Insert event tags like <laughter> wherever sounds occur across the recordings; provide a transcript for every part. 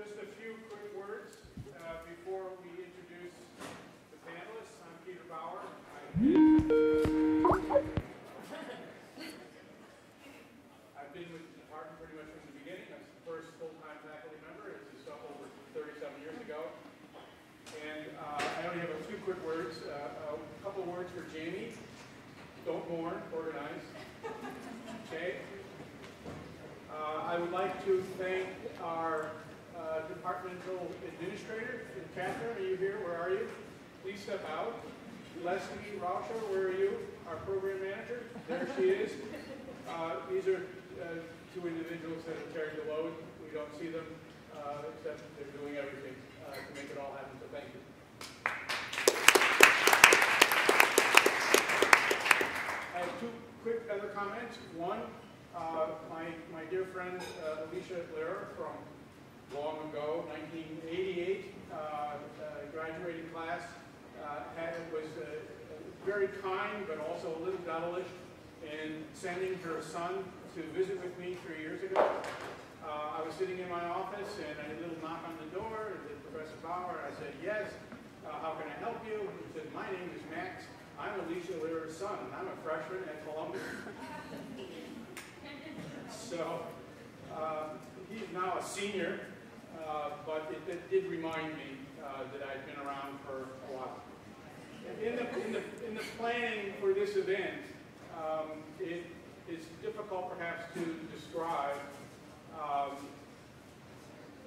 Just a few quick words uh, before we introduce the panelists. I'm Peter Bauer. I've been with the department pretty much from the beginning. I was the first full-time faculty member. This is up over 37 years ago. And uh, I only have a few quick words. Uh, a couple words for Jamie. Don't mourn, organize. Okay? Uh, I would like to thank our uh, departmental administrator. Catherine, are you here? Where are you? Please step out. Leslie Rauscher, where are you? Our program manager. There she is. Uh, these are uh, two individuals that have carried the load. We don't see them, uh, except they're doing everything to make it all happen, so thank you. I have two quick other comments. One, uh, my, my dear friend uh, Alicia Lehrer from long ago, 1988, uh, graduating class, uh, had, was uh, very kind but also a little devilish in sending her son to visit with me three years ago. Uh, I was sitting in my office and a little knock on the door, and Professor Bauer, I said, yes, uh, how can I help you? He said, my name is Max. I'm Alicia Lehrer's son, and I'm a freshman at Columbia. <laughs> so uh, he's now a senior, uh, but it, it, did remind me uh, that I've been around for a while. In the, in the, in the planning for this event, um, it is difficult perhaps to describe. Um,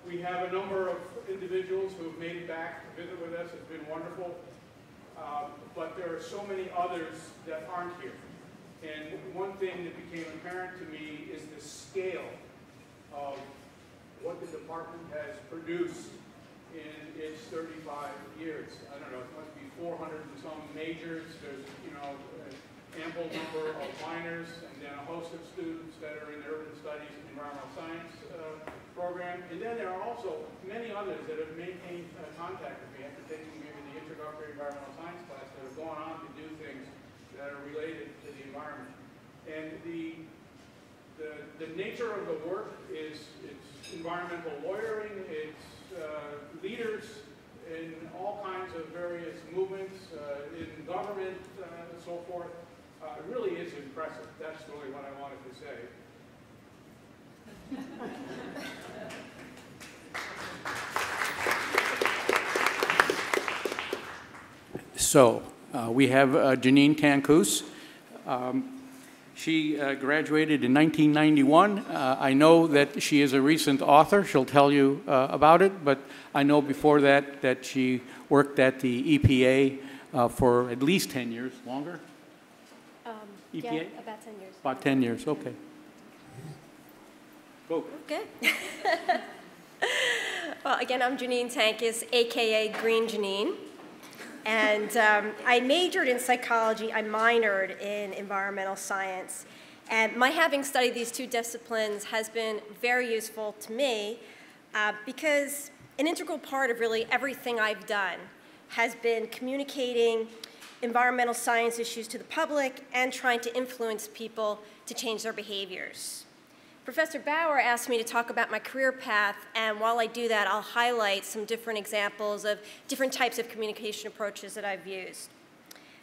we have a number of individuals who have made it back to visit with us. It's been wonderful. Uh, but there are so many others that aren't here. And one thing that became apparent to me is the scale of what the department has produced in its 35 years. I don't know, it must be 400 and some majors. There's, you know, ample number of minors, and then a host of students that are in the urban studies and environmental science uh, program. And then there are also many others that have maintained uh, contact with me after taking maybe the introductory environmental science class that have gone on to do things that are related to the environment. And the, the, the nature of the work is it's environmental lawyering, it's uh, leaders in all kinds of various movements, uh, in government, uh, and so forth. Uh, it really is impressive. That's really what I wanted to say. So, uh, we have Janine Tancus. Um, she uh, graduated in 1991. Uh, I know that she is a recent author. She'll tell you uh, about it, but I know before that that she worked at the EPA uh, for at least 10 years, longer? EPA? Yeah, about 10 years. About 10 years, okay. Go. Okay. <laughs> well, again, I'm Janine Tankis, AKA Green Janine. And um, I majored in psychology, I minored in environmental science. And my having studied these two disciplines has been very useful to me uh, because an integral part of really everything I've done has been communicating environmental science issues to the public and trying to influence people to change their behaviors. Professor Bauer asked me to talk about my career path, and while I do that, I'll highlight some different examples of different types of communication approaches that I've used.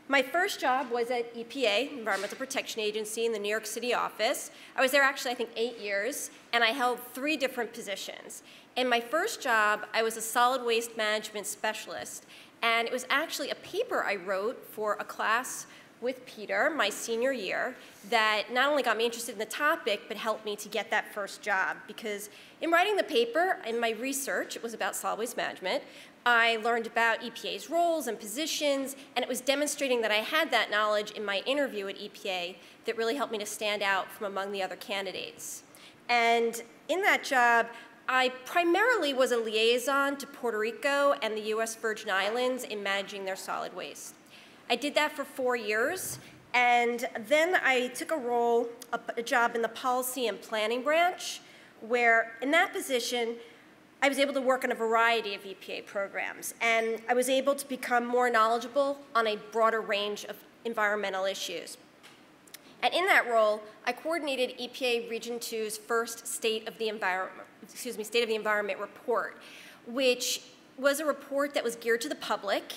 My first job was at EPA, Environmental Protection Agency, in the New York City office. I was there actually, I think, eight years, and I held three different positions. In my first job, I was a solid waste management specialist, and it was actually a paper I wrote for a class with Peter my senior year that not only got me interested in the topic, but helped me to get that first job. Because in writing the paper, in my research, it was about solid waste management, I learned about EPA's roles and positions, and it was demonstrating that I had that knowledge in my interview at EPA that really helped me to stand out from among the other candidates. And in that job, I primarily was a liaison to Puerto Rico and the US Virgin Islands in managing their solid waste. I did that for four years, and then I took a role, a, a job in the policy and planning branch, where in that position, I was able to work on a variety of EPA programs, and I was able to become more knowledgeable on a broader range of environmental issues. And in that role, I coordinated EPA Region 2's first State of the Environment, excuse me, State of the Environment report, which was a report that was geared to the public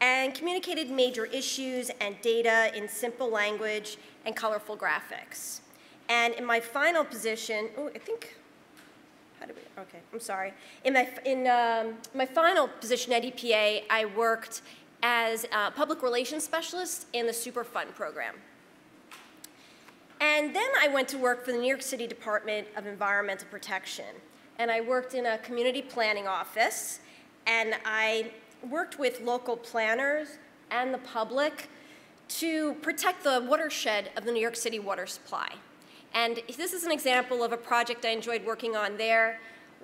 and communicated major issues and data in simple language and colorful graphics. And in my final position, oh, I think, how do we, okay, I'm sorry. In my, in um, my final position at EPA, I worked as a public relations specialist in the Superfund program. And then I went to work for the New York City Department of Environmental Protection. And I worked in a community planning office, and I worked with local planners and the public to protect the watershed of the New York City water supply. And this is an example of a project I enjoyed working on there,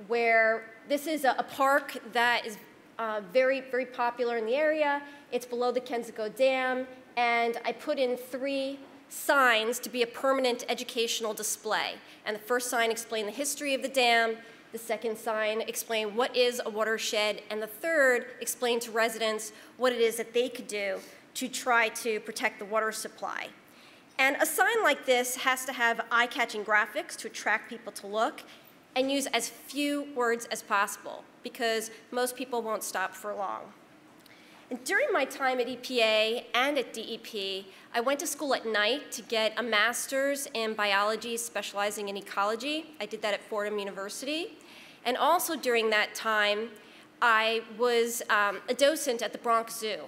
where this is a, a park that is uh, very, very popular in the area. It's below the Kensico Dam, and I put in three signs to be a permanent educational display. And the first sign explained the history of the dam, the second sign explain what is a watershed, and the third explain to residents what it is that they could do to try to protect the water supply. And a sign like this has to have eye-catching graphics to attract people to look and use as few words as possible because most people won't stop for long. And during my time at EPA and at DEP, I went to school at night to get a master's in biology specializing in ecology. I did that at Fordham University. And also during that time, I was um, a docent at the Bronx Zoo,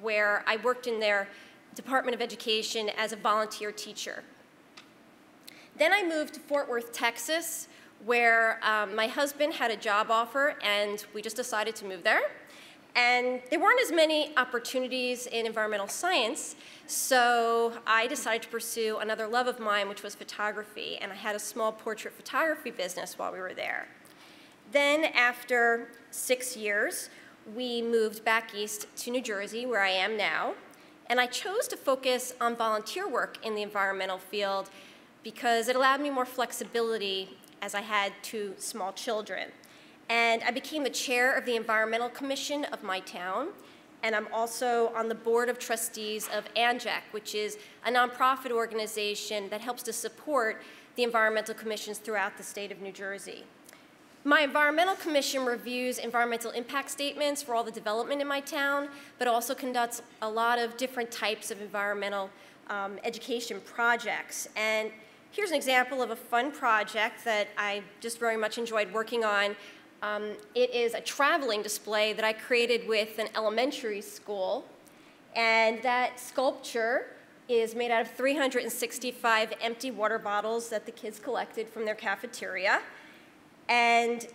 where I worked in their Department of Education as a volunteer teacher. Then I moved to Fort Worth, Texas, where um, my husband had a job offer and we just decided to move there. And there weren't as many opportunities in environmental science, so I decided to pursue another love of mine, which was photography, and I had a small portrait photography business while we were there. Then, after six years, we moved back east to New Jersey, where I am now, and I chose to focus on volunteer work in the environmental field because it allowed me more flexibility as I had two small children. And I became the chair of the Environmental Commission of my town, and I'm also on the board of trustees of ANJEC, which is a nonprofit organization that helps to support the environmental commissions throughout the state of New Jersey. My environmental commission reviews environmental impact statements for all the development in my town, but also conducts a lot of different types of environmental um, education projects. And here's an example of a fun project that I just very much enjoyed working on. Um, it is a traveling display that I created with an elementary school. And that sculpture is made out of 365 empty water bottles that the kids collected from their cafeteria. And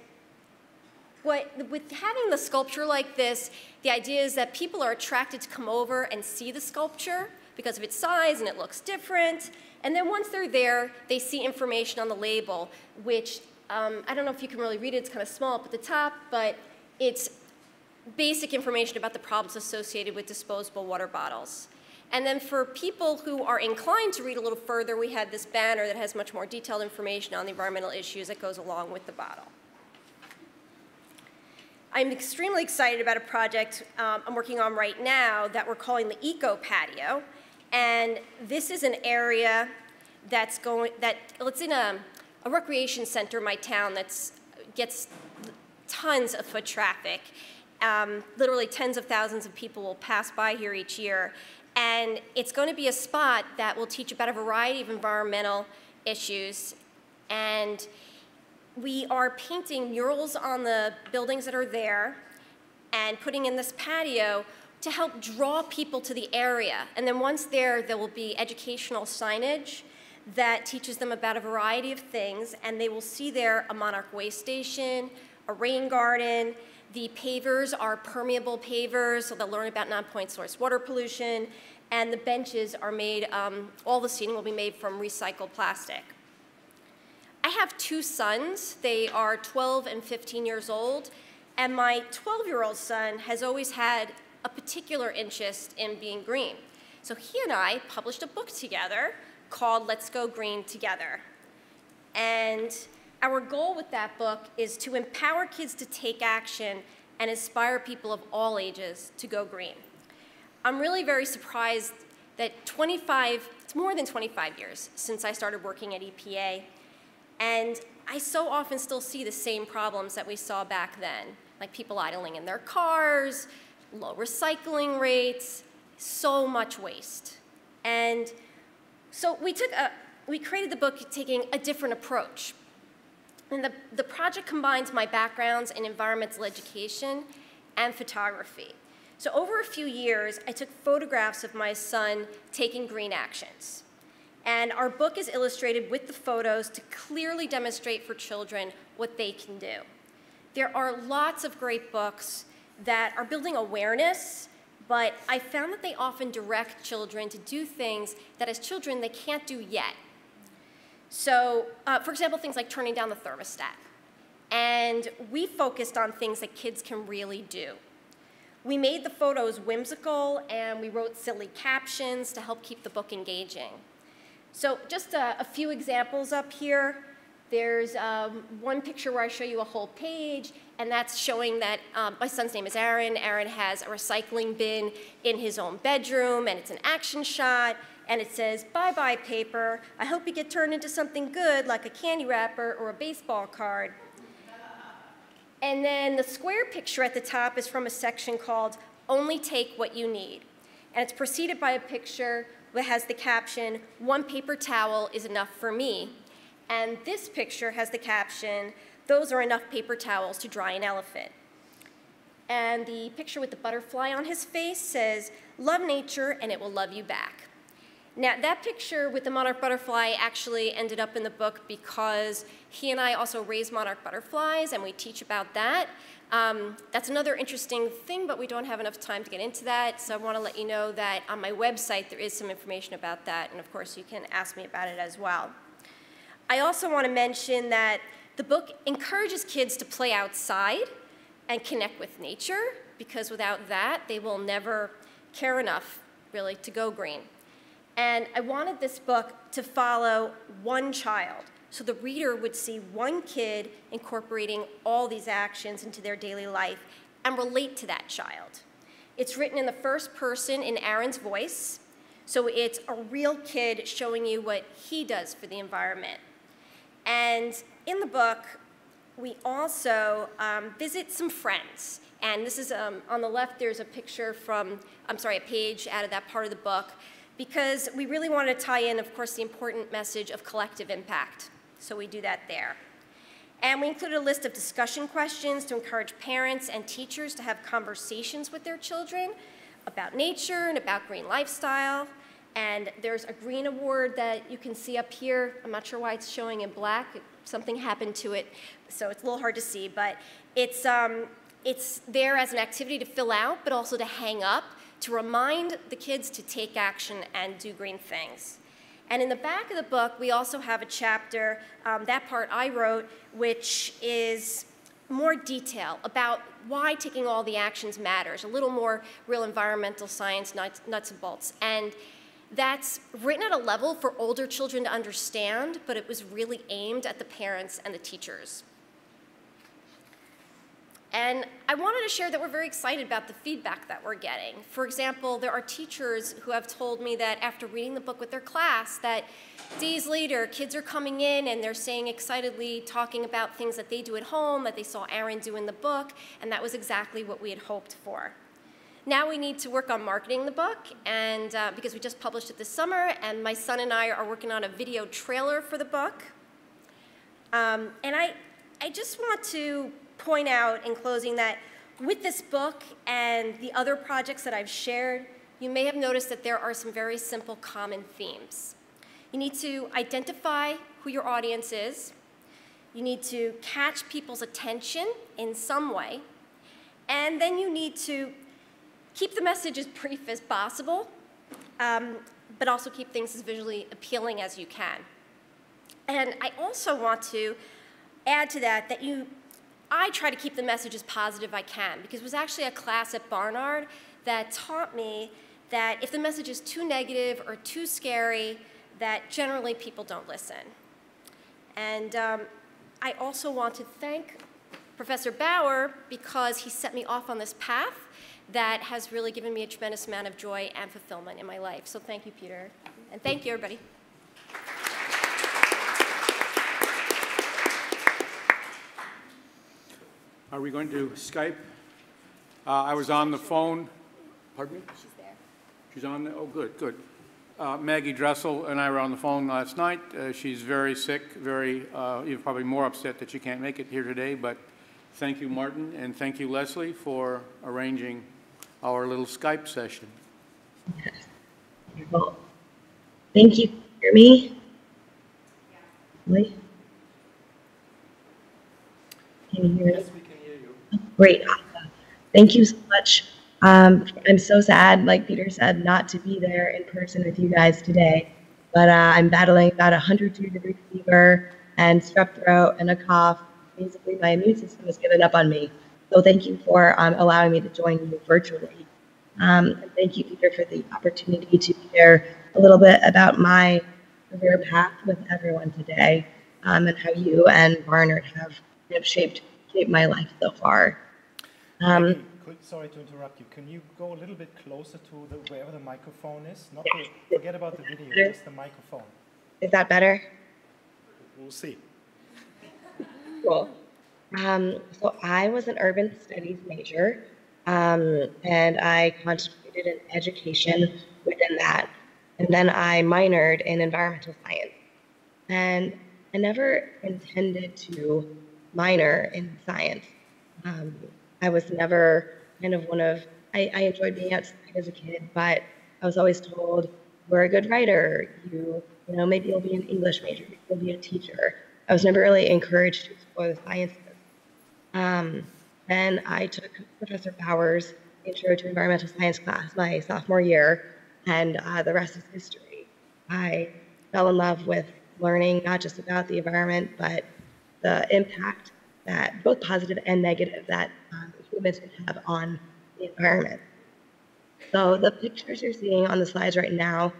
what, with having the sculpture like this, the idea is that people are attracted to come over and see the sculpture because of its size and it looks different. And then once they're there, they see information on the label, which um, I don't know if you can really read it, it's kind of small up at the top, but it's basic information about the problems associated with disposable water bottles. And then for people who are inclined to read a little further, we had this banner that has much more detailed information on the environmental issues that goes along with the bottle. I'm extremely excited about a project um, I'm working on right now that we're calling the Eco Patio. And this is an area that's going, that, it's in a, a recreation center in my town that gets tons of foot traffic. Um, literally tens of thousands of people will pass by here each year. And it's going to be a spot that will teach about a variety of environmental issues. And we are painting murals on the buildings that are there and putting in this patio to help draw people to the area. And then once there, there will be educational signage that teaches them about a variety of things, and they will see there a monarch way station, a rain garden. The pavers are permeable pavers, so they'll learn about non-point source water pollution, and the benches are made, um, all the seating will be made from recycled plastic. I have two sons. They are 12 and 15 years old, and my 12-year-old son has always had a particular interest in being green. So he and I published a book together called Let's Go Green Together. And our goal with that book is to empower kids to take action and inspire people of all ages to go green. I'm really very surprised that 25, it's more than 25 years since I started working at EPA, and I so often still see the same problems that we saw back then, like people idling in their cars, low recycling rates, so much waste. And so we took a, we created the book taking a different approach. And the, the project combines my backgrounds in environmental education and photography. So over a few years, I took photographs of my son taking green actions. And our book is illustrated with the photos to clearly demonstrate for children what they can do. There are lots of great books that are building awareness, but I found that they often direct children to do things that as children they can't do yet. So, uh, for example, things like turning down the thermostat. And we focused on things that kids can really do. We made the photos whimsical and we wrote silly captions to help keep the book engaging. So just a, a few examples up here. There's um, one picture where I show you a whole page, and that's showing that um, my son's name is Aaron. Aaron has a recycling bin in his own bedroom, and it's an action shot, and it says, bye-bye paper. I hope you get turned into something good like a candy wrapper or a baseball card. And then the square picture at the top is from a section called Only Take What You Need. And it's preceded by a picture that has the caption, One paper towel is enough for me. And this picture has the caption, Those are enough paper towels to dry an elephant. And the picture with the butterfly on his face says, Love nature and it will love you back. Now, that picture with the monarch butterfly actually ended up in the book because he and I also raise monarch butterflies and we teach about that. Um, that's another interesting thing, but we don't have enough time to get into that. So I want to let you know that on my website there is some information about that, and of course you can ask me about it as well. I also want to mention that the book encourages kids to play outside and connect with nature, because without that, they will never care enough, really, to go green. And I wanted this book to follow one child. So the reader would see one kid incorporating all these actions into their daily life and relate to that child. It's written in the first person in Aaron's voice. So it's a real kid showing you what he does for the environment. And in the book, we also um, visit some friends. And this is um, on the left, there's a picture from, I'm sorry, a page out of that part of the book because we really want to tie in, of course, the important message of collective impact. So we do that there. And we included a list of discussion questions to encourage parents and teachers to have conversations with their children about nature and about green lifestyle. And there's a green award that you can see up here. I'm not sure why it's showing in black. Something happened to it, so it's a little hard to see. But it's, um, it's there as an activity to fill out, but also to hang up to remind the kids to take action and do green things. And in the back of the book, we also have a chapter, um, that part I wrote, which is more detail about why taking all the actions matters, a little more real environmental science, nuts, nuts and bolts. And that's written at a level for older children to understand, but it was really aimed at the parents and the teachers. And I wanted to share that we're very excited about the feedback that we're getting. For example, there are teachers who have told me that after reading the book with their class, that days later, kids are coming in and they're saying excitedly, talking about things that they do at home, that they saw Aaron do in the book, and that was exactly what we had hoped for. Now we need to work on marketing the book, and uh, because we just published it this summer, and my son and I are working on a video trailer for the book. Um, and I, I just want to point out in closing that with this book and the other projects that I've shared, you may have noticed that there are some very simple common themes. You need to identify who your audience is. You need to catch people's attention in some way. And then you need to keep the message as brief as possible, um, but also keep things as visually appealing as you can. And I also want to add to that that you I try to keep the message as positive I can because it was actually a class at Barnard that taught me that if the message is too negative or too scary, that generally people don't listen. And um, I also want to thank Professor Bauer because he set me off on this path that has really given me a tremendous amount of joy and fulfillment in my life. So thank you, Peter. And thank you, everybody. Are we going to Skype? Uh, I was on the phone, pardon me? She's there. She's on, the- oh, good, good. Uh, Maggie Dressel and I were on the phone last night. Uh, She's very sick, very, uh, even probably more upset that she can't make it here today, but thank you, Martin, and thank you, Leslie, for arranging our little Skype session. Wonderful. Thank you. Hear me? Really? Can you hear us? Yes, we can hear you. Great. Thank you so much. Um, I'm so sad, like Peter said, not to be there in person with you guys today. But uh, I'm battling about a 102 degree fever and strep throat and a cough. Basically, my immune system has given up on me. So thank you for um, allowing me to join you virtually. Um, and thank you, Peter, for the opportunity to share a little bit about my career path with everyone today um, and how you and Barnard have, have shaped, shaped my life so far. Um, could, sorry to interrupt you. Can you go a little bit closer to the, wherever the microphone is? Not the, forget about the video, just the microphone. is that better? We'll see. Cool. Um, so I was an urban studies major, um, and I concentrated in education within that. And then I minored in environmental science. And I never intended to minor in science. Um, I was never kind of one of, I, I enjoyed being outside as a kid, but I was always told, you're a good writer, you, you know, maybe you'll be an English major, maybe you'll be a teacher. I was never really encouraged to explore the sciences. Um, then I took Professor Bauer's Intro to Environmental Science class my sophomore year, and uh, the rest is history. I fell in love with learning not just about the environment, but the impact that both positive and negative that um, humans have on the environment. So the pictures you're seeing on the slides right now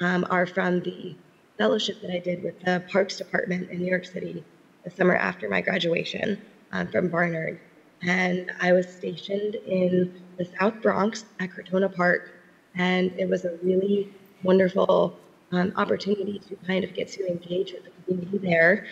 um, are from the fellowship that I did with the Parks Department in New York City the summer after my graduation um, from Barnard. And I was stationed in the South Bronx at Crotona Park, and it was a really wonderful um, opportunity to kind of get to engage with the community there.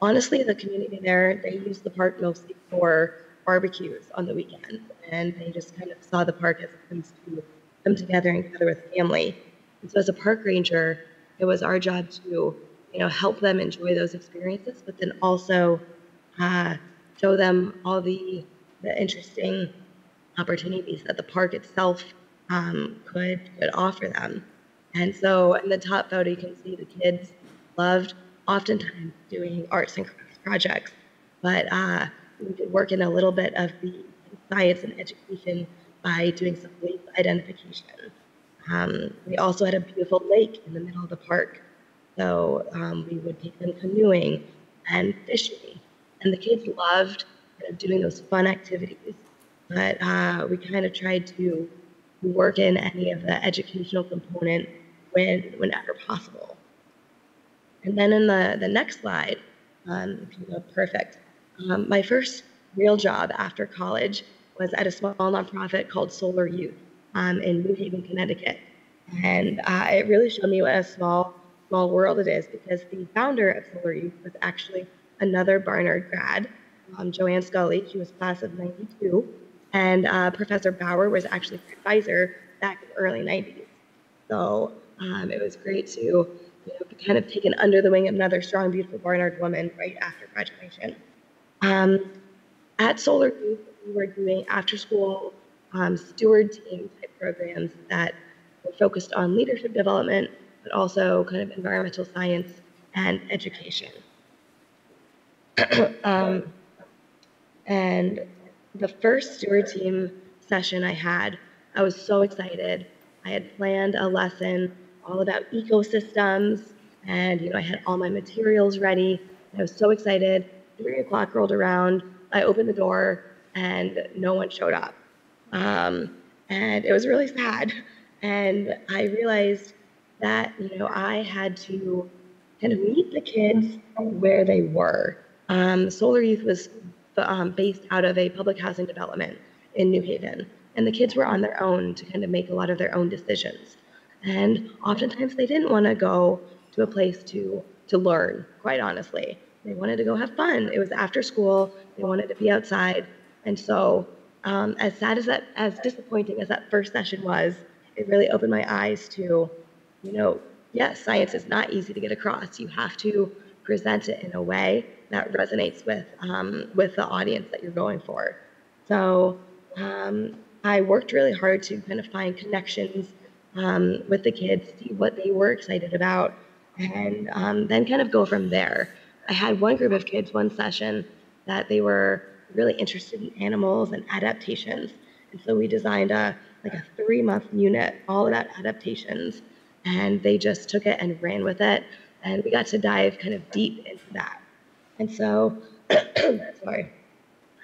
Honestly, the community there, they use the park mostly for barbecues on the weekends, and they just kind of saw the park as a place to come together and gather with family. And so, as a park ranger, it was our job to, you know, help them enjoy those experiences, but then also uh, show them all the the interesting opportunities that the park itself um, could could offer them. And so, in the top photo, you can see the kids loved oftentimes doing arts and crafts projects, but uh, we did work in a little bit of the science and education by doing some waste identification. Um, we also had a beautiful lake in the middle of the park, so um, we would take them canoeing and fishing, and the kids loved kind of doing those fun activities. But uh, we kind of tried to work in any of the educational component when whenever possible. And then in the, the next slide, um, perfect, um, my first real job after college was at a small nonprofit called Solar Youth um, in New Haven, Connecticut. And uh, it really showed me what a small, small world it is because the founder of Solar Youth was actually another Barnard grad, um, Joanne Scully. She was class of 92. And uh, Professor Bauer was actually her advisor back in the early 90s. So um, it was great to kind of taken under the wing of another strong, beautiful Barnard woman right after graduation. Um, at Solar Youth, we were doing after school um, steward team type programs that were focused on leadership development, but also kind of environmental science and education. <clears throat> um, and the first steward team session I had, I was so excited. I had planned a lesson all about ecosystems, and you know I had all my materials ready. I was so excited. Three o'clock rolled around. I opened the door, and no one showed up, um, and it was really sad. <laughs> And I realized that you know I had to kind of meet the kids where they were. Um, Solar Youth was um, based out of a public housing development in New Haven. And the kids were on their own to kind of make a lot of their own decisions. And oftentimes they didn't want to go to a place to, to learn, quite honestly. They wanted to go have fun. It was after school, they wanted to be outside. And so, um, as sad as that, as disappointing as that first session was, it really opened my eyes to, you know, yes, science is not easy to get across. You have to present it in a way that resonates with um, with the audience that you're going for. So um, I worked really hard to kind of find connections um, with the kids, see what they were excited about, and um, then kind of go from there. I had one group of kids, one session, that they were really interested in animals and adaptations. And so we designed a like a three month unit all about adaptations. And they just took it and ran with it. And we got to dive kind of deep into that. And so, <coughs> sorry.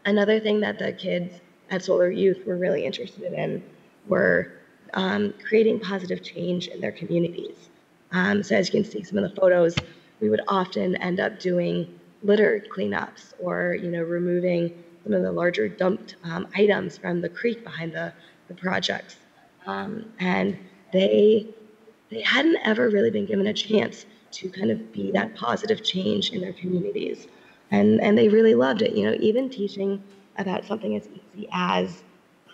Another thing that the kids at Solar Youth were really interested in were um, creating positive change in their communities. Um, so as you can see, some of the photos, we would often end up doing litter cleanups or, you know, removing some of the larger dumped um, items from the creek behind the, the projects. Um, and they, they hadn't ever really been given a chance to kind of be that positive change in their communities. And, and they really loved it, you know, even teaching about something as easy as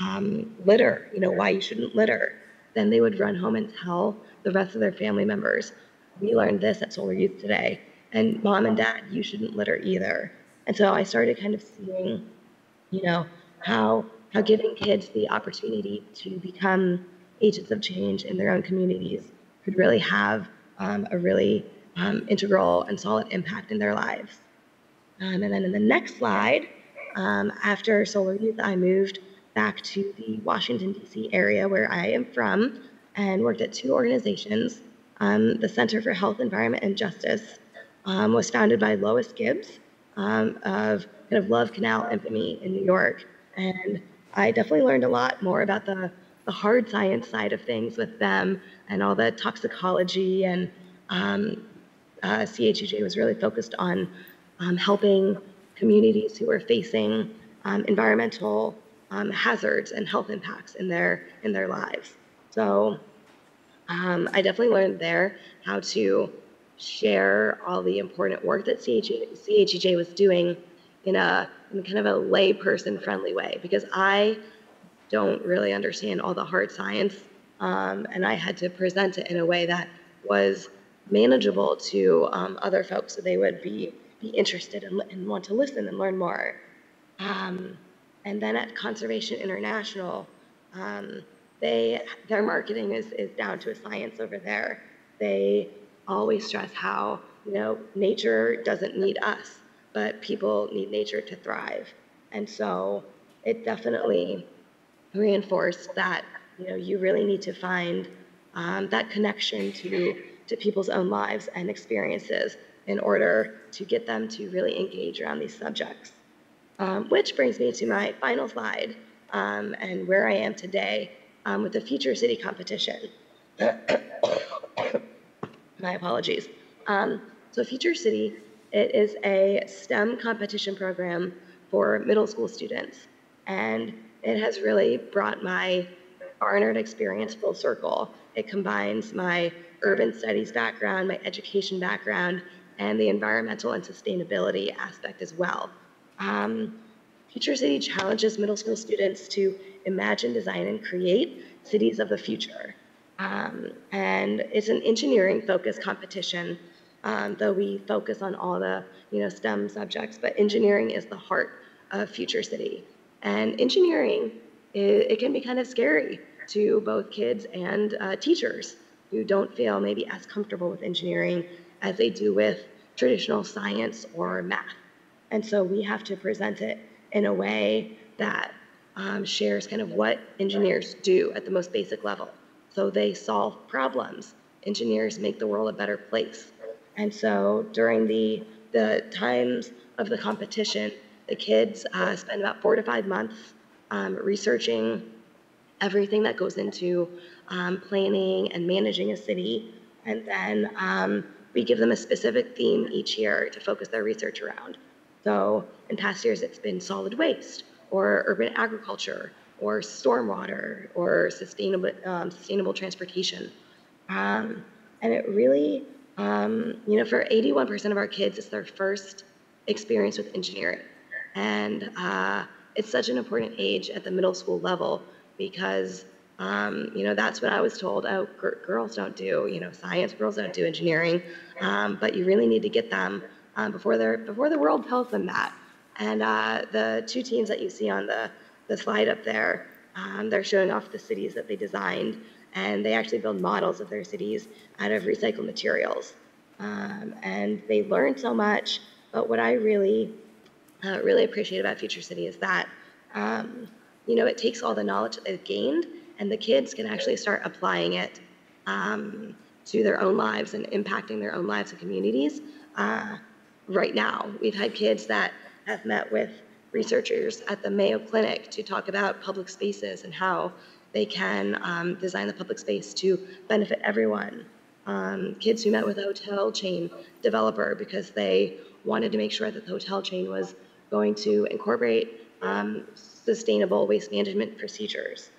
um, litter, you know, why you shouldn't litter. Then they would run home and tell the rest of their family members, we learned this at Solar Youth today, and mom and dad, you shouldn't litter either. And so I started kind of seeing, you know, how how giving kids the opportunity to become agents of change in their own communities could really have um, a really um, integral and solid impact in their lives. Um, and then in the next slide, um, after Solar Youth, I moved back to the Washington, D.C. area where I am from and worked at two organizations. Um, the Center for Health, Environment, and Justice um, was founded by Lois Gibbs um, of kind of Love Canal infamy in New York. And I definitely learned a lot more about the, the hard science side of things with them and all the toxicology. And um, uh, CHEJ was really focused on um, helping communities who were facing um, environmental um, hazards and health impacts in their in their lives. So um, I definitely learned there how to share all the important work that CHEJ was doing in a in kind of a layperson friendly way because I don't really understand all the hard science, um, and I had to present it in a way that was manageable to um, other folks so they would be be interested and, and want to listen and learn more. Um, and then at Conservation International, um, they their marketing is, is down to a science over there. They always stress how you know nature doesn't need us, but people need nature to thrive. And so it definitely reinforced that you know you really need to find um, that connection to to people's own lives and experiences in order to get them to really engage around these subjects. Um, which brings me to my final slide um, and where I am today um, with the Future City competition. <coughs> my apologies. Um, so Future City, it is a STEM competition program for middle school students. And it has really brought my Barnard experience full circle. It combines my urban studies background, my education background, and the environmental and sustainability aspect as well. Um, Future City challenges middle school students to imagine, design, and create cities of the future. Um, and it's an engineering focused competition, um, though we focus on all the you know STEM subjects, but engineering is the heart of Future City. And engineering, it, it can be kind of scary to both kids and uh, teachers who don't feel maybe as comfortable with engineering as they do with traditional science or math. And so we have to present it in a way that um, shares kind of what engineers do at the most basic level. So they solve problems. Engineers make the world a better place. And so during the, the times of the competition, the kids uh, spend about four to five months um, researching everything that goes into um, planning and managing a city. And then um, we give them a specific theme each year to focus their research around. So in past years, it's been solid waste or urban agriculture or stormwater or sustainable, um, sustainable transportation. Um, and it really, um, you know, for 81% of our kids, it's their first experience with engineering. And uh, it's such an important age at the middle school level because um, you know, that's what I was told. Oh, girls don't do, you know, science. Girls don't do engineering. Um, but you really need to get them um, before they're before the world tells them that. And uh, the two teams that you see on the the slide up there, Um, they're showing off the cities that they designed, and they actually build models of their cities out of recycled materials. Um, and they learn so much. But what I really, uh, really appreciate about Future City is that, um, you know, it takes all the knowledge that they've gained, and the kids can actually start applying it um, to their own lives and impacting their own lives and communities. Uh, right now, we've had kids that have met with researchers at the Mayo Clinic to talk about public spaces and how they can um, design the public space to benefit everyone. Um, kids who met with a hotel chain developer because they wanted to make sure that the hotel chain was going to incorporate um, sustainable waste management procedures.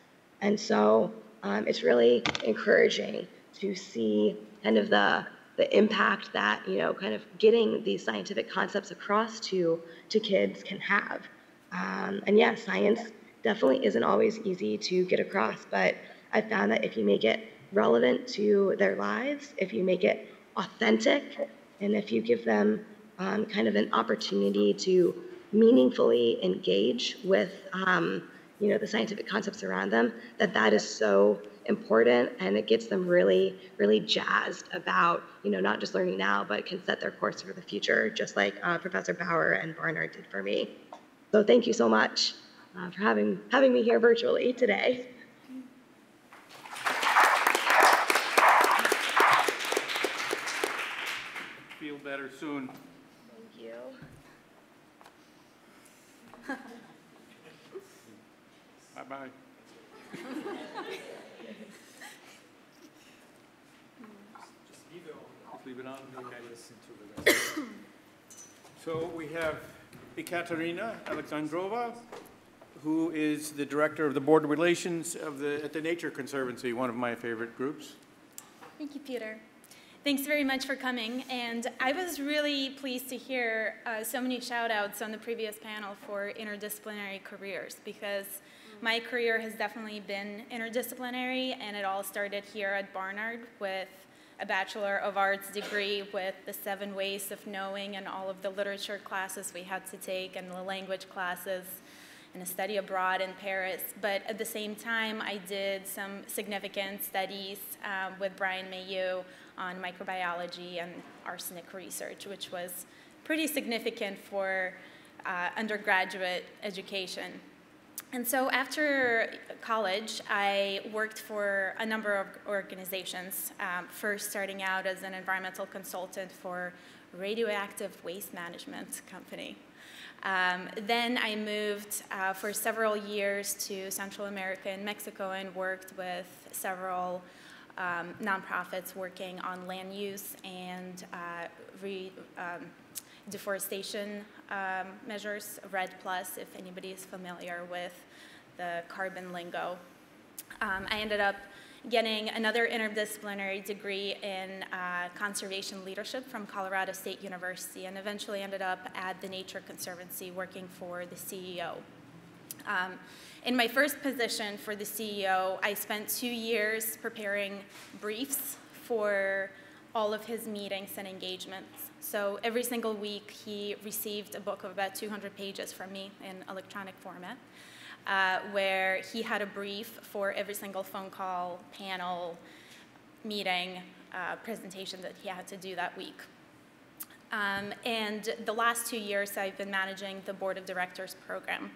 And so um, it's really encouraging to see kind of the the impact that you know kind of getting these scientific concepts across to to kids can have. Um, and yeah science definitely isn't always easy to get across but i found that if you make it relevant to their lives if you make it authentic and if you give them um, kind of an opportunity to meaningfully engage with um, you know the scientific concepts around them that that is so important and it gets them really really jazzed about you know not just learning now but can set their course for the future just like uh, professor bauer and barnard did for me so thank you so much uh, for having having me here virtually today Feel better soon. thank you Bye-bye. Just leave it on? Okay. So we have Ekaterina Alexandrova, who is the Director of the Board of Relations of the, at the Nature Conservancy, one of my favorite groups. Thank you, Peter. Thanks very much for coming. And I was really pleased to hear uh, so many shout outs on the previous panel for interdisciplinary careers because my career has definitely been interdisciplinary and it all started here at Barnard with a Bachelor of Arts degree with the seven ways of knowing and all of the literature classes we had to take and the language classes and a study abroad in Paris. But at the same time, I did some significant studies um, with Brian Mailloux on microbiology and arsenic research, which was pretty significant for uh, undergraduate education. And so after college, I worked for a number of organizations, um, first starting out as an environmental consultant for radioactive waste management company. Um, then I moved uh, for several years to Central America and Mexico and worked with several um, nonprofits working on land use and uh, re, um, deforestation um, measures, REDD Plus, if anybody is familiar with the carbon lingo. Um, I ended up getting another interdisciplinary degree in uh, conservation leadership from Colorado State University and eventually ended up at the Nature Conservancy working for the CEO. Um, in my first position for the CEO, I spent two years preparing briefs for all of his meetings and engagements. So every single week, he received a book of about 200 pages from me in electronic format, uh, where he had a brief for every single phone call, panel, meeting, uh, presentation that he had to do that week. Um, and the last two years, I've been managing the board of directors program.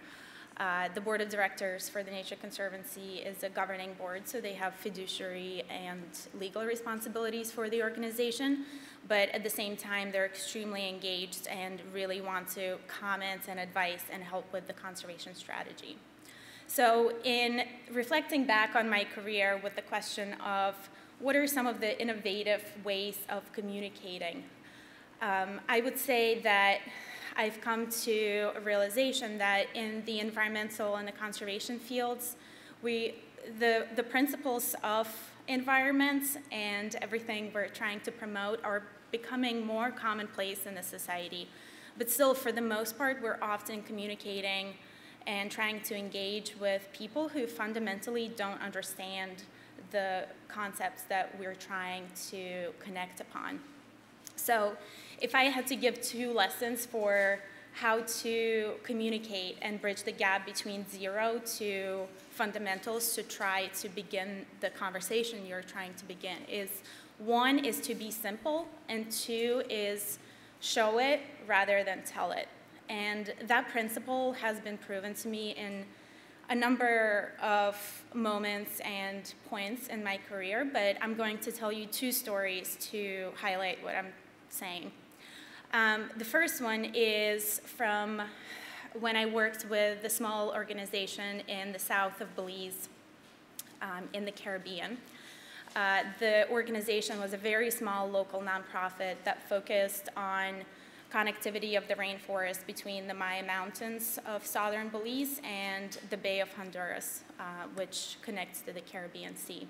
Uh, the board of directors for the Nature Conservancy is a governing board, so they have fiduciary and legal responsibilities for the organization, but at the same time, they're extremely engaged and really want to comment and advice and help with the conservation strategy. So in reflecting back on my career with the question of what are some of the innovative ways of communicating, um, I would say that I've come to a realization that in the environmental and the conservation fields, we, the, the principles of environments and everything we're trying to promote are becoming more commonplace in the society. But still, for the most part, we're often communicating and trying to engage with people who fundamentally don't understand the concepts that we're trying to connect upon. So if I had to give two lessons for how to communicate and bridge the gap between zero to fundamentals to try to begin the conversation you're trying to begin is one is to be simple and two is show it rather than tell it and that principle has been proven to me in a number of moments and points in my career, but I'm going to tell you two stories to highlight what I'm saying. Um, the first one is from when I worked with the small organization in the south of Belize um, in the Caribbean. Uh, the organization was a very small local nonprofit that focused on connectivity of the rainforest between the Maya Mountains of southern Belize and the Bay of Honduras, uh, which connects to the Caribbean Sea.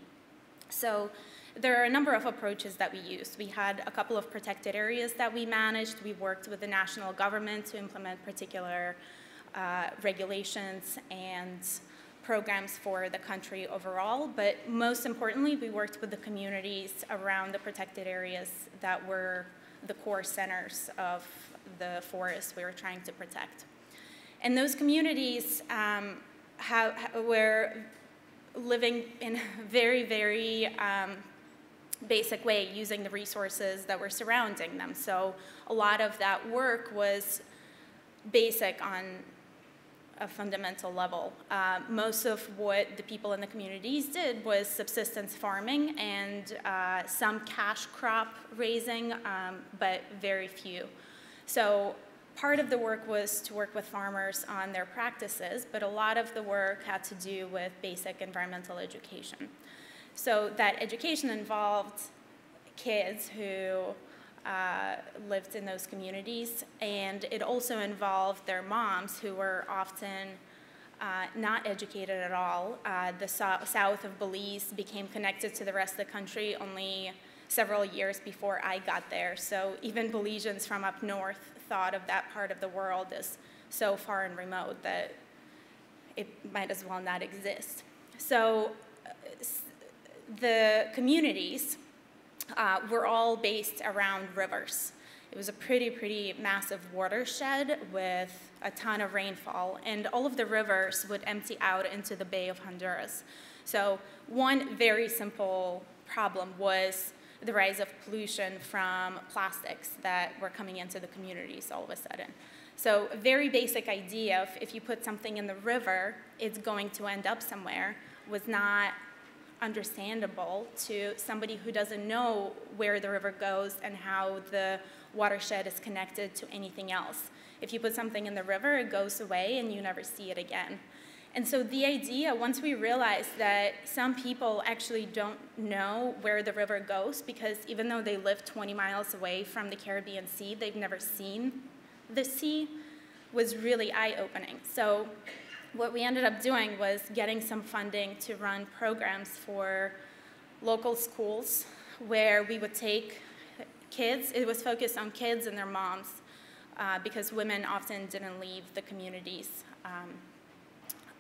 So there are a number of approaches that we used. We had a couple of protected areas that we managed. We worked with the national government to implement particular uh, regulations and programs for the country overall, but most importantly, we worked with the communities around the protected areas that were the core centers of the forest we were trying to protect. And those communities um, were living in a very, very um, basic way, using the resources that were surrounding them. So a lot of that work was basic on a fundamental level. Uh, most of what the people in the communities did was subsistence farming and uh, some cash crop raising, um, but very few. So part of the work was to work with farmers on their practices, but a lot of the work had to do with basic environmental education. So that education involved kids who uh, lived in those communities, and it also involved their moms who were often uh, not educated at all. Uh, the so south of Belize became connected to the rest of the country only several years before I got there. So even Belizeans from up north thought of that part of the world as so far and remote that it might as well not exist. So the communities uh, were all based around rivers. It was a pretty, pretty massive watershed with a ton of rainfall, and all of the rivers would empty out into the Bay of Honduras. So, one very simple problem was the rise of pollution from plastics that were coming into the communities all of a sudden. So, a very basic idea of if you put something in the river, it's going to end up somewhere was not understandable to somebody who doesn't know where the river goes and how the watershed is connected to anything else. If you put something in the river, it goes away and you never see it again. And so the idea, once we realized that some people actually don't know where the river goes because even though they live 20 miles away from the Caribbean Sea, they've never seen the sea, was really eye-opening. So what we ended up doing was getting some funding to run programs for local schools where we would take kids, it was focused on kids and their moms uh, because women often didn't leave the communities um,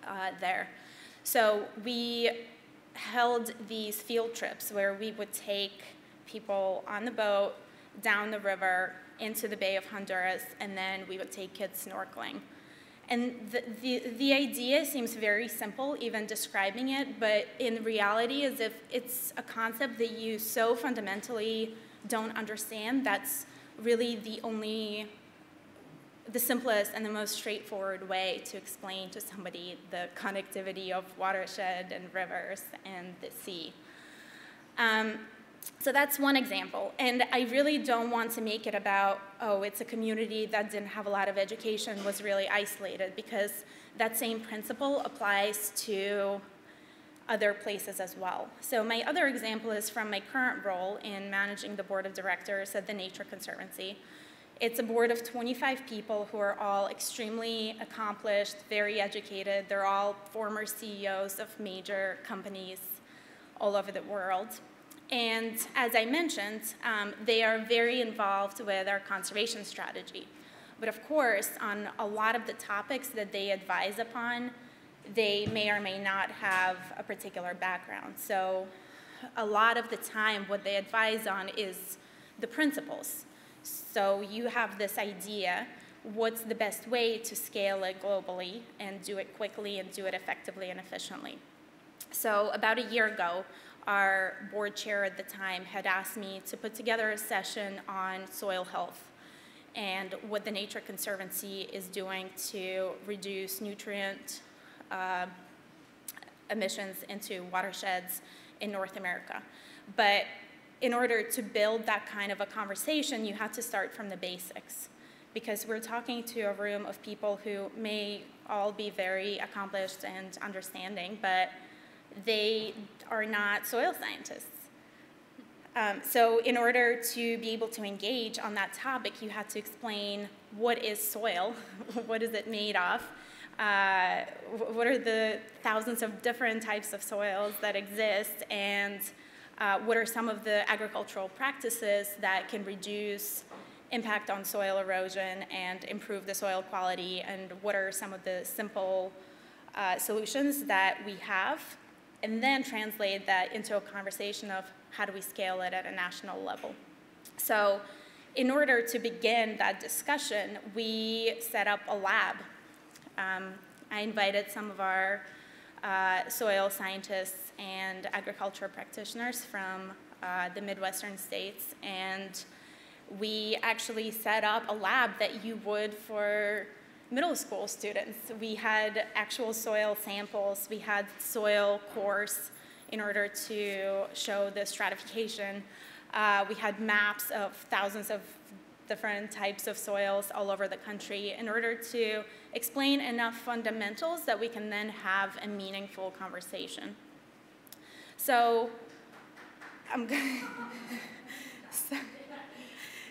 uh, there. So we held these field trips where we would take people on the boat down the river into the Bay of Honduras, and then we would take kids snorkeling. And the, the, the, idea seems very simple, even describing it, but in reality, as if it's a concept that you so fundamentally don't understand, that's really the only, the simplest and the most straightforward way to explain to somebody the connectivity of watershed and rivers and the sea. Um, so that's one example. And I really don't want to make it about, oh, it's a community that didn't have a lot of education, was really isolated, because that same principle applies to other places as well. So my other example is from my current role in managing the board of directors at the Nature Conservancy. It's a board of 25 people who are all extremely accomplished, very educated. They're all former CEOs of major companies all over the world. And as I mentioned, um, they are very involved with our conservation strategy. But of course, on a lot of the topics that they advise upon, they may or may not have a particular background. So a lot of the time, what they advise on is the principles. So you have this idea what's the best way to scale it globally and do it quickly and do it effectively and efficiently. So about a year ago, our board chair at the time had asked me to put together a session on soil health and what the Nature Conservancy is doing to reduce nutrient uh, emissions into watersheds in North America. But in order to build that kind of a conversation, you have to start from the basics. Because we're talking to a room of people who may all be very accomplished and understanding, but they are not soil scientists. Um, so in order to be able to engage on that topic, you had to explain what is soil, <laughs> what is it made of, uh, what are the thousands of different types of soils that exist, and uh, what are some of the agricultural practices that can reduce impact on soil erosion and improve the soil quality, and what are some of the simple uh, solutions that we have, and then translate that into a conversation of how do we scale it at a national level. So in order to begin that discussion, we set up a lab. Um, I invited some of our uh, soil scientists and agriculture practitioners from uh, the Midwestern states, and we actually set up a lab that you would for middle school students. We had actual soil samples, we had soil cores in order to show the stratification. Uh, we had maps of thousands of different types of soils all over the country in order to explain enough fundamentals that we can then have a meaningful conversation. So, I'm so, <laughs>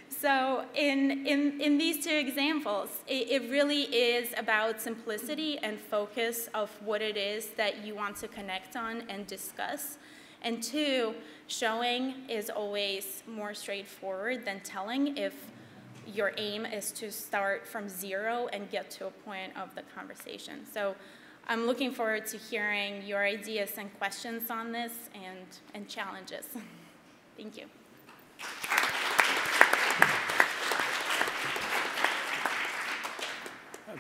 so in, in, in these two examples, it, it really is about simplicity and focus of what it is that you want to connect on and discuss. And two, showing is always more straightforward than telling if your aim is to start from zero and get to a point of the conversation. So I'm looking forward to hearing your ideas and questions on this and, and challenges. <laughs> Thank you.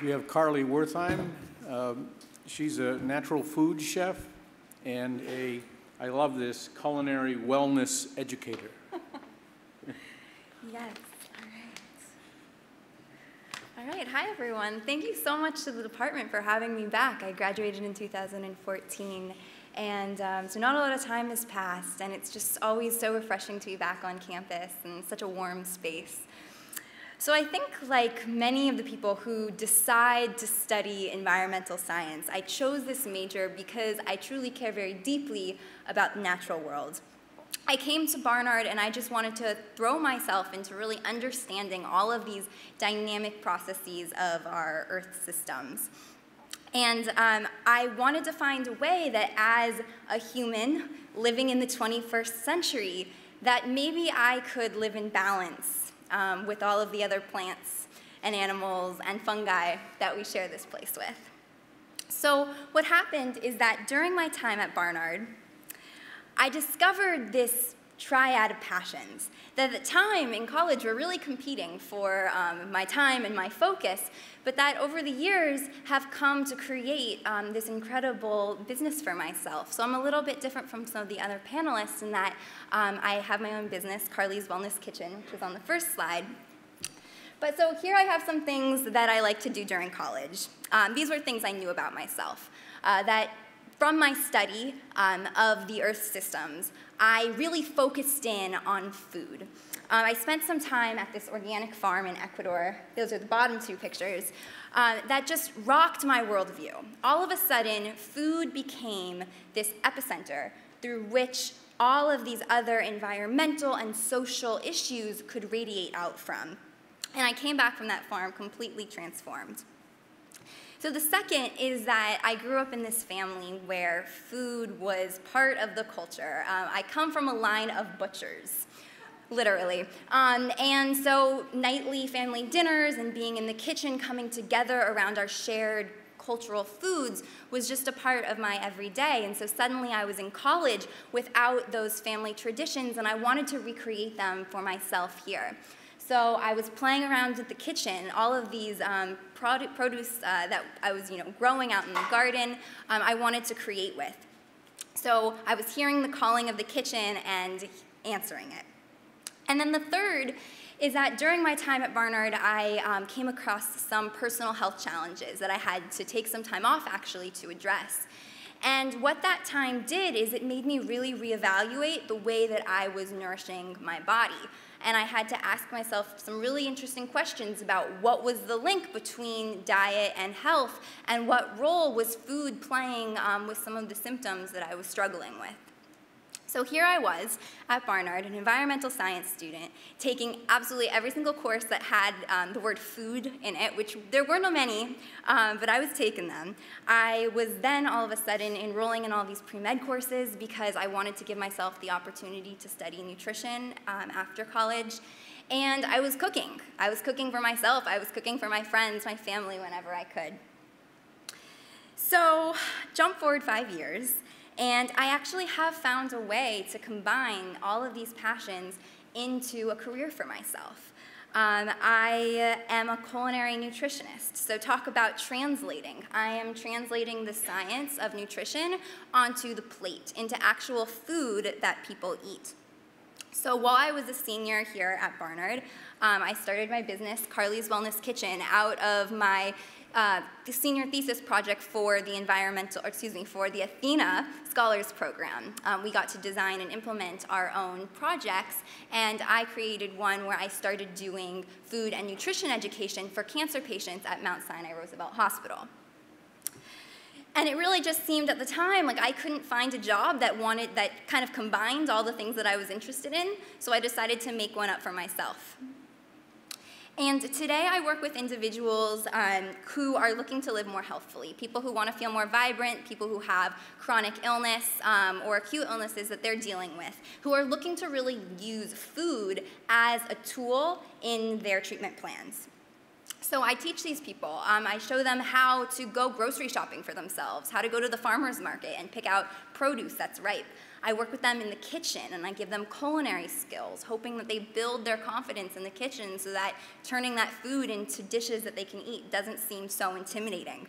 We have Carly Wertheim. Um, she's a natural food chef and a, I love this, culinary wellness educator. <laughs> <laughs> yes. All right, hi everyone. Thank you so much to the department for having me back. I graduated in 2014, and um, so not a lot of time has passed, and it's just always so refreshing to be back on campus in such a warm space. So I think like many of the people who decide to study environmental science, I chose this major because I truly care very deeply about the natural world. I came to Barnard and I just wanted to throw myself into really understanding all of these dynamic processes of our Earth systems. And um, I wanted to find a way that as a human living in the 21st century, that maybe I could live in balance um, with all of the other plants and animals and fungi that we share this place with. So what happened is that during my time at Barnard, I discovered this triad of passions that at the time in college were really competing for um, my time and my focus, but that over the years have come to create um, this incredible business for myself. So I'm a little bit different from some of the other panelists in that um, I have my own business, Carly's Wellness Kitchen, which was on the first slide. But so here I have some things that I like to do during college. Um, these were things I knew about myself. Uh, that from my study um, of the Earth systems, I really focused in on food. Um, I spent some time at this organic farm in Ecuador. Those are the bottom two pictures. Uh, that just rocked my worldview. All of a sudden, food became this epicenter through which all of these other environmental and social issues could radiate out from. And I came back from that farm completely transformed. So the second is that I grew up in this family where food was part of the culture. Um, I come from a line of butchers literally. Um, and so nightly family dinners and being in the kitchen, coming together around our shared cultural foods was just a part of my everyday. And so suddenly I was in college without those family traditions and I wanted to recreate them for myself here. So I was playing around with the kitchen, all of these um, produ- produce uh, that I was, you know, growing out in the garden, um, I wanted to create with. So I was hearing the calling of the kitchen and answering it. And then the third is that during my time at Barnard, I um, came across some personal health challenges that I had to take some time off actually to address. And what that time did is it made me really reevaluate the way that I was nourishing my body. And I had to ask myself some really interesting questions about what was the link between diet and health, and what role was food playing um, with some of the symptoms that I was struggling with. So here I was at Barnard, an environmental science student, taking absolutely every single course that had um, the word food in it, which there were no many, um, but I was taking them. I was then all of a sudden enrolling in all these pre-med courses because I wanted to give myself the opportunity to study nutrition um, after college. And I was cooking. I was cooking for myself. I was cooking for my friends, my family, whenever I could. So jump forward five years. And I actually have found a way to combine all of these passions into a career for myself. Um, I am a culinary nutritionist, so talk about translating. I am translating the science of nutrition onto the plate, into actual food that people eat. So while I was a senior here at Barnard, um, I started my business, Carly's Wellness Kitchen, out of my uh, the senior thesis project for the environmental, excuse me, for the Athena Scholars Program. Um, we got to design and implement our own projects, and I created one where I started doing food and nutrition education for cancer patients at Mount Sinai Roosevelt Hospital. And it really just seemed at the time like I couldn't find a job that wanted that kind of combined all the things that I was interested in, so I decided to make one up for myself. And today I work with individuals um, who are looking to live more healthfully, people who want to feel more vibrant, people who have chronic illness um, or acute illnesses that they're dealing with, who are looking to really use food as a tool in their treatment plans. So I teach these people. Um, I show them how to go grocery shopping for themselves, how to go to the farmer's market and pick out produce that's ripe. I work with them in the kitchen and I give them culinary skills, hoping that they build their confidence in the kitchen so that turning that food into dishes that they can eat doesn't seem so intimidating.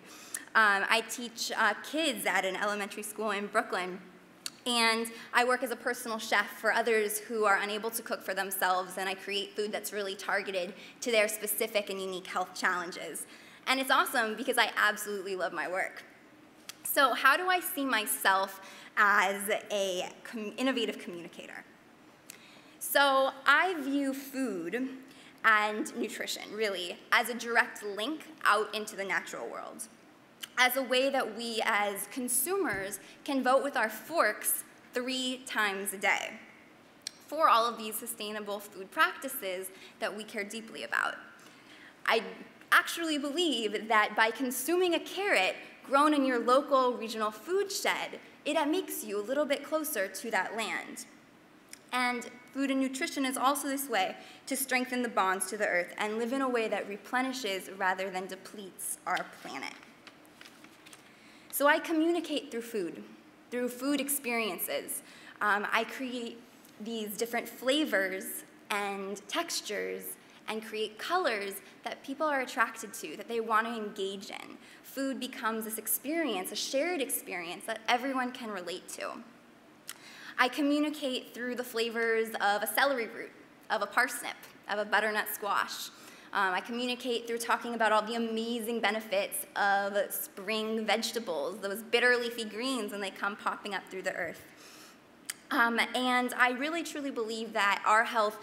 Um, I teach uh, kids at an elementary school in Brooklyn. And I work as a personal chef for others who are unable to cook for themselves, and I create food that's really targeted to their specific and unique health challenges. And it's awesome because I absolutely love my work. So, how do I see myself as a com innovative communicator. So I view food and nutrition, really, as a direct link out into the natural world, as a way that we as consumers can vote with our forks three times a day for all of these sustainable food practices that we care deeply about. I actually believe that by consuming a carrot grown in your local regional food shed, it makes you a little bit closer to that land. And food and nutrition is also this way to strengthen the bonds to the earth and live in a way that replenishes rather than depletes our planet. So I communicate through food, through food experiences. Um, I create these different flavors and textures and create colors that people are attracted to, that they want to engage in food becomes this experience, a shared experience that everyone can relate to. I communicate through the flavors of a celery root, of a parsnip, of a butternut squash. Um, I communicate through talking about all the amazing benefits of spring vegetables, those bitter leafy greens when they come popping up through the earth. Um, and I really truly believe that our health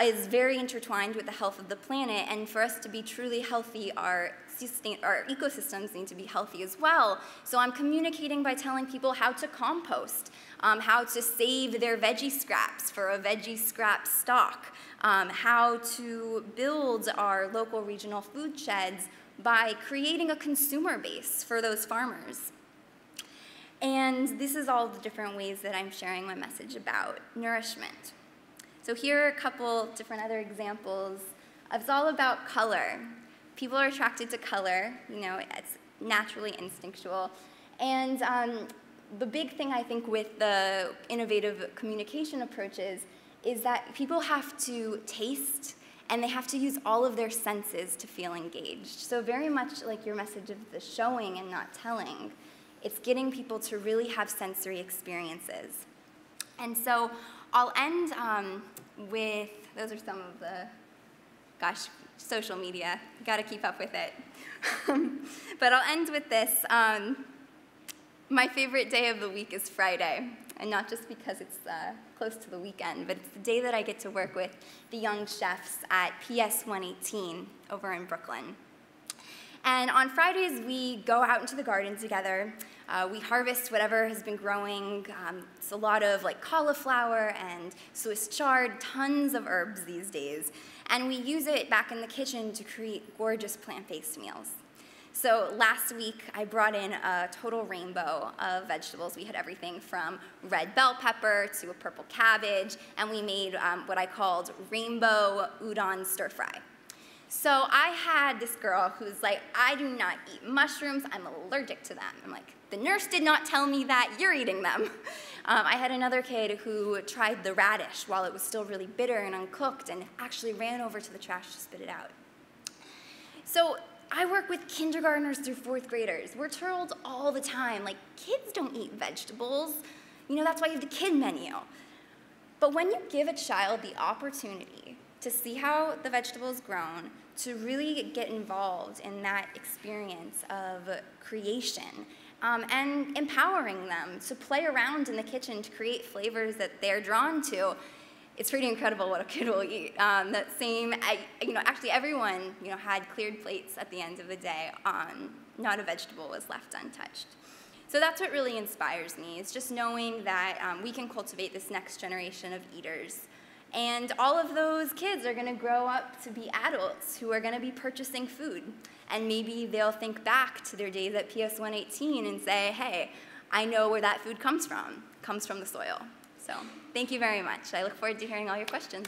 is very intertwined with the health of the planet, and for us to be truly healthy, our sustain, our ecosystems need to be healthy as well. So I'm communicating by telling people how to compost, um, how to save their veggie scraps for a veggie scrap stock, um, how to build our local regional food sheds by creating a consumer base for those farmers. And this is all the different ways that I'm sharing my message about nourishment. So here are a couple different other examples. It's all about color people are attracted to color, you know, it's naturally instinctual. And um, the big thing I think with the innovative communication approaches is that people have to taste and they have to use all of their senses to feel engaged. So, very much like your message of the showing and not telling, it's getting people to really have sensory experiences. And so, I'll end um, with those are some of the, gosh, social media. Got to keep up with it. <laughs> but I'll end with this. Um, my favorite day of the week is Friday, and not just because it's uh, close to the weekend, but it's the day that I get to work with the young chefs at PS 118 over in Brooklyn. And on Fridays, we go out into the garden together. Uh, we harvest whatever has been growing. Um, it's a lot of like cauliflower and Swiss chard, tons of herbs these days. And we use it back in the kitchen to create gorgeous plant-based meals. So last week, I brought in a total rainbow of vegetables. We had everything from red bell pepper to a purple cabbage, and we made um, what I called rainbow udon stir fry. So I had this girl who's like, I do not eat mushrooms, I'm allergic to them. I'm like, the nurse did not tell me that, you're eating them. <laughs> Um, I had another kid who tried the radish while it was still really bitter and uncooked and actually ran over to the trash to spit it out. So I work with kindergartners through fourth graders. We're told all the time, like, kids don't eat vegetables. You know, that's why you have the kid menu. But when you give a child the opportunity to see how the vegetable is grown, to really get involved in that experience of creation, um, and empowering them to play around in the kitchen to create flavors that they're drawn to, it's pretty incredible what a <laughs> kid will eat. Um, that same, you know, actually everyone, you know, had cleared plates at the end of the day. Um, not a vegetable was left untouched. So that's what really inspires me, is just knowing that um, we can cultivate this next generation of eaters. And all of those kids are gonna grow up to be adults who are gonna be purchasing food. And maybe they'll think back to their days at PS 118 and say, hey, I know where that food comes from, comes from the soil. So thank you very much. I look forward to hearing all your questions.